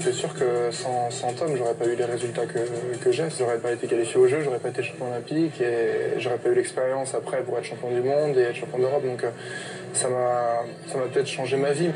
C'est sûr que sans, sans Tom, j'aurais pas eu les résultats que, que j'ai. J'aurais pas été qualifié au jeu, j'aurais pas été champion olympique et j'aurais pas eu l'expérience après pour être champion du monde et être champion d'Europe. Donc euh, ça m'a peut-être changé ma vie.